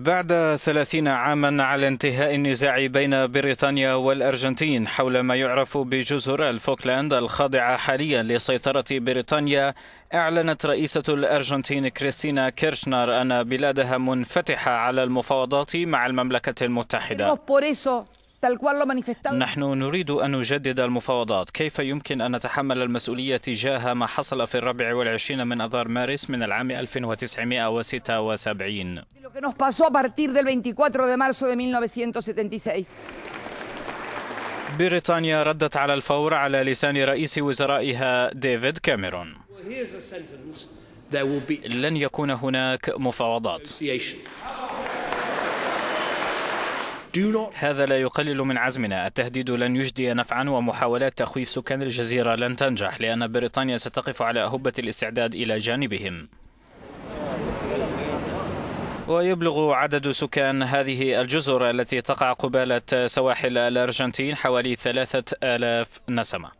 بعد ثلاثين عاما على انتهاء النزاع بين بريطانيا والأرجنتين حول ما يعرف بجزر الفوكلاند الخاضعة حاليا لسيطرة بريطانيا أعلنت رئيسة الأرجنتين كريستينا كيرشنر أن بلادها منفتحة على المفاوضات مع المملكة المتحدة. نحن نريد أن نجدد المفاوضات. كيف يمكن أن نتحمل المسؤولية تجاه ما حصل في الرابع والعشرين من أذار مارس من العام 1976 بريطانيا ردت على الفور على لسان رئيس وزرائها ديفيد كاميرون. لن يكون هناك مفاوضات. هذا لا يقلل من عزمنا. التهديد لن يجدي نفعا ومحاولات تخويف سكان الجزيرة لن تنجح لأن بريطانيا ستقف على أهبة الاستعداد إلى جانبهم. ويبلغ عدد سكان هذه الجزر التي تقع قبالة سواحل الأرجنتين حوالي ثلاثة آلاف نسمة.